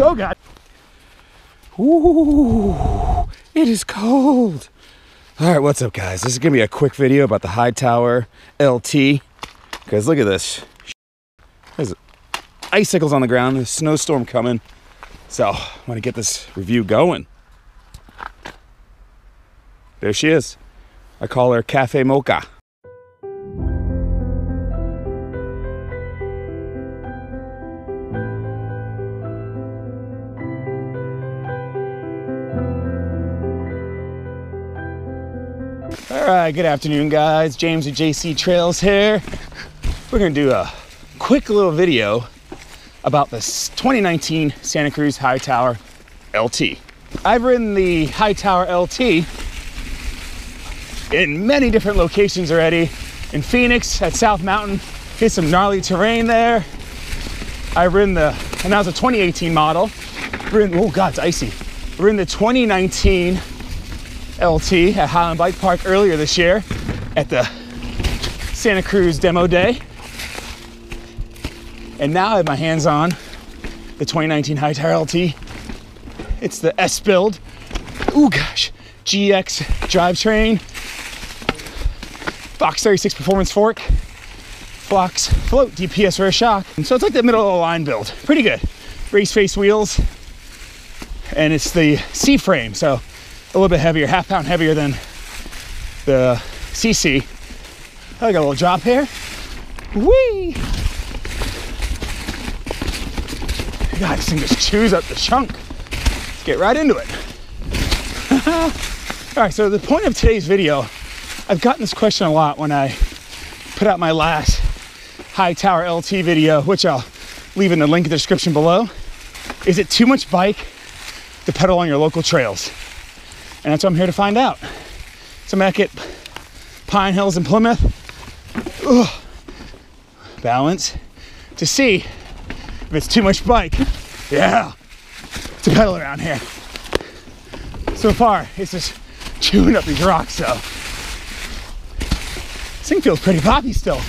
Oh God. Ooh, it is cold. All right, what's up, guys? This is gonna be a quick video about the Hightower LT. Guys, look at this. There's icicles on the ground. There's a snowstorm coming. So I want to get this review going. There she is. I call her Cafe Mocha. All right, good afternoon, guys. James with JC Trails here. We're gonna do a quick little video about this 2019 Santa Cruz Hightower LT. I've ridden the Hightower LT in many different locations already. In Phoenix at South Mountain, hit some gnarly terrain there. I've ridden the, and that was a 2018 model. In, oh God, it's icy. We're in the 2019 LT at Highland Bike Park earlier this year at the Santa Cruz demo day. And now I have my hands on the 2019 Hightower LT. It's the S build. Oh gosh, GX drivetrain, Fox 36 performance fork, Fox float DPS rear shock. And so it's like the middle of the line build. Pretty good. Race face wheels. And it's the C frame, so a little bit heavier, half pound heavier than the CC. Oh, I got a little drop here. Whee! God, this thing just chews up the chunk. Let's get right into it. All right, so the point of today's video, I've gotten this question a lot when I put out my last Hightower LT video, which I'll leave in the link in the description below. Is it too much bike to pedal on your local trails? And that's what I'm here to find out. So I'm back at Pine Hills in Plymouth. Balance to see if it's too much bike. Yeah, to pedal around here. So far, it's just chewing up these rocks, so. This thing feels pretty poppy still.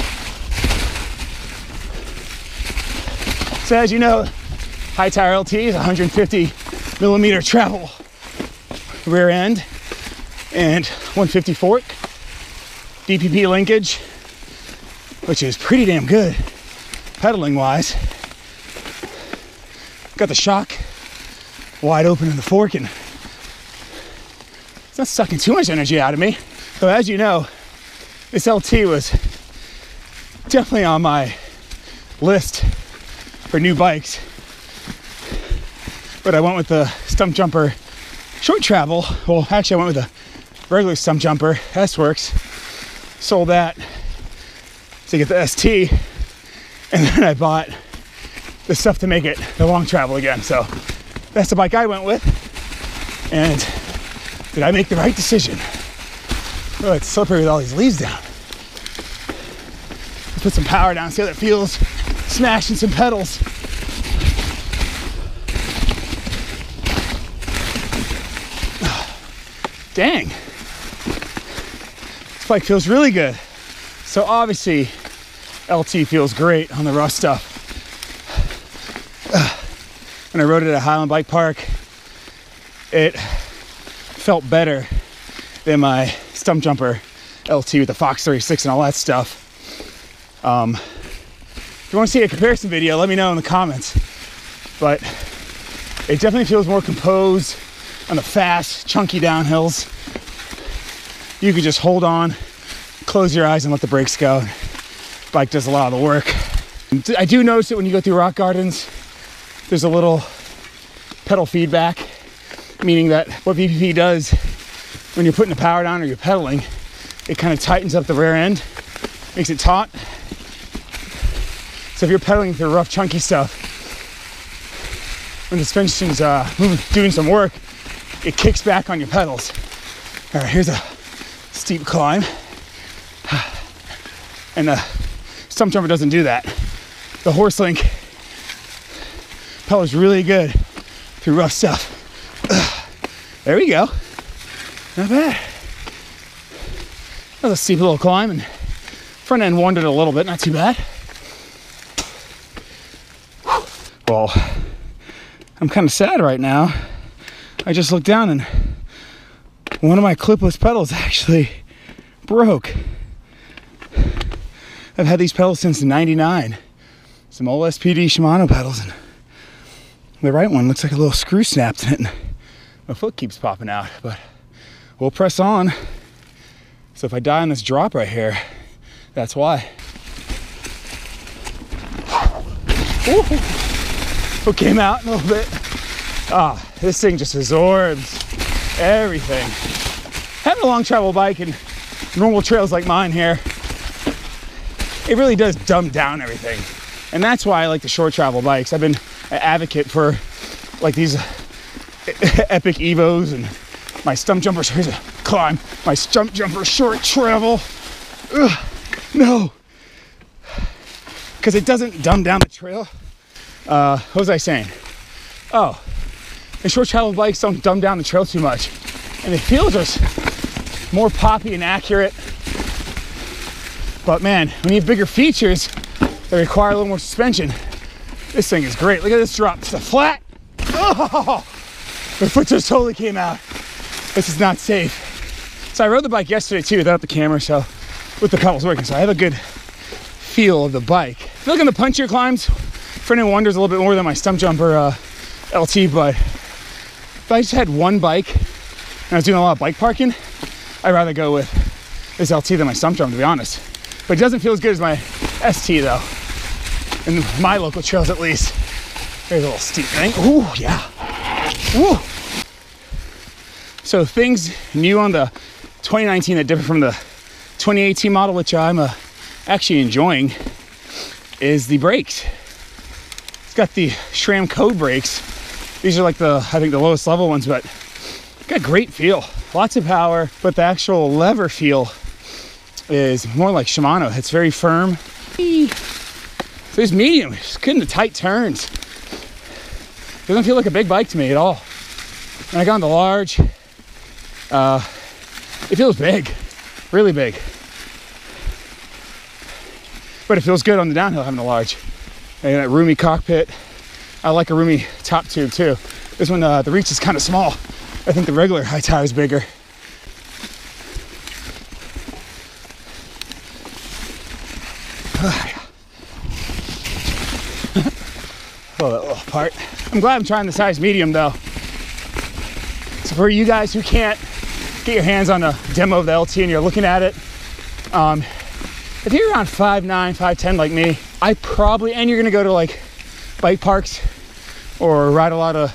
So as you know, Hightower LT is 150 millimeter travel rear end and 150 fork. VPP linkage, which is pretty damn good pedaling wise. Got the shock wide open in the fork and it's not sucking too much energy out of me. So as you know, this LT was definitely on my list for new bikes. But I went with the Stumpjumper short travel. Well, actually I went with a regular Stumpjumper, S-Works. Sold that to get the ST. And then I bought the stuff to make it the long travel again. So that's the bike I went with. And did I make the right decision? Oh, it's slippery with all these leaves down. Put some power down, see how that feels. Smashing some pedals. Dang. This bike feels really good. So obviously, LT feels great on the rough stuff. When I rode it at Highland Bike Park, it felt better than my Stumpjumper LT with the Fox 36 and all that stuff. Um, if you want to see a comparison video, let me know in the comments. But it definitely feels more composed on the fast, chunky downhills. You can just hold on, close your eyes, and let the brakes go. Bike does a lot of the work. I do notice that when you go through rock gardens. There's a little pedal feedback, meaning that what VPP does when you're putting the power down or you're pedaling, it kind of tightens up the rear end, makes it taut. So if you're pedaling through rough, chunky stuff, when the suspension's uh, doing some work, it kicks back on your pedals. All right, here's a steep climb. And the Stumpjumper doesn't do that. The Horst Link pedals really good through rough stuff. There we go. Not bad. That was a steep little climb and front end wandered a little bit, not too bad. Well, I'm kind of sad right now. I just looked down and one of my clipless pedals actually broke. I've had these pedals since 99. Some old SPD Shimano pedals and the right one looks like a little screw snapped in it. And my foot keeps popping out, but we'll press on. So if I die on this drop right here, that's why. Ooh. It came out a little bit. Ah, this thing just absorbs everything. Having a long travel bike and normal trails like mine here, it really does dumb down everything. And that's why I like the short travel bikes. I've been an advocate for like these epic Evos and my Stumpjumper, here's a climb, my Stumpjumper short travel. Ugh, no, because it doesn't dumb down the trail. Uh, what was I saying? Oh, the short travel bikes don't dumb down the trail too much, and they feel just more poppy and accurate. But man, you have bigger features that require a little more suspension, this thing is great. Look at this drop to the flat. Oh, my foot just totally came out. This is not safe. So I rode the bike yesterday too without the camera, so with the pedals working. So I have a good feel of the bike. I feel like on the punchier climbs, for anyone wonders a little bit more than my Stumpjumper uh, LT, but if I just had one bike and I was doing a lot of bike parking, I'd rather go with this LT than my Stumpjumper, to be honest. But it doesn't feel as good as my ST though, in my local trails at least. There's a little steep thing. Ooh, yeah. Ooh. So things new on the 2019 that differ from the 2018 model, which I'm uh, actually enjoying, is the brakes. It's got the SRAM code brakes. These are like the, I think the lowest level ones, but got great feel. Lots of power, but the actual lever feel is more like Shimano. It's very firm. So it's medium, it's good in the tight turns. Doesn't feel like a big bike to me at all. When I got on the large, uh, it feels big, really big. But it feels good on the downhill having a large. And that roomy cockpit. I like a roomy top tube too. This one, uh, the reach is kind of small. I think the regular Hightower is bigger. oh, that little part. I'm glad I'm trying the size medium though. So for you guys who can't get your hands on a demo of the LT and you're looking at it, um, if you're around 5'9", 5'10", like me, I probably, and you're gonna go to like bike parks or ride a lot of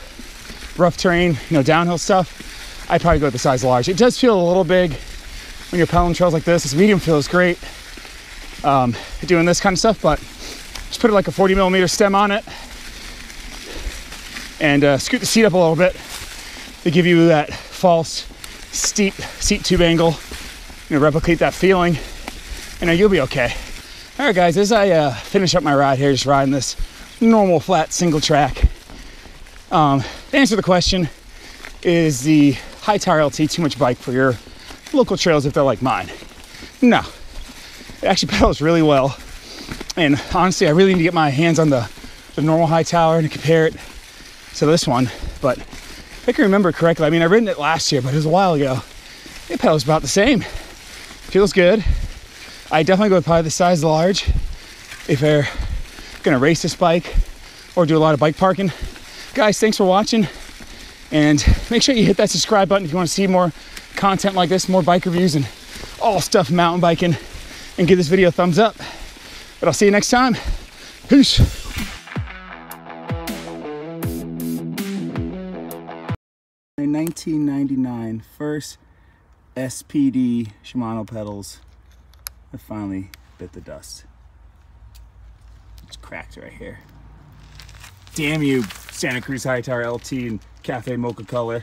rough terrain, you know, downhill stuff, I'd probably go with the size large. It does feel a little big when you're pedaling trails like this. This medium feels great um, doing this kind of stuff, but just put like a 40 millimeter stem on it and uh, scoot the seat up a little bit to give you that false steep seat tube angle, you know, replicate that feeling, and then you'll be okay. All right, guys, as I uh, finish up my ride here, just riding this normal flat single track, um, to answer the question, is the Hightower LT too much bike for your local trails if they're like mine? No, it actually pedals really well. And honestly, I really need to get my hands on the, the normal Hightower and compare it to this one. But if I can remember correctly, I mean, I ridden it last year, but it was a while ago. It pedals about the same. Feels good. I definitely go with probably the size large if you're gonna race this bike or do a lot of bike parking. Guys, thanks for watching. And make sure you hit that subscribe button if you want to see more content like this, more bike reviews and all stuff mountain biking. And give this video a thumbs up. But I'll see you next time. Peace. My 1999 first SPD Shimano pedals have finally bit the dust. It's cracked right here. Damn you, Santa Cruz Hightower LT and Cafe Mocha color.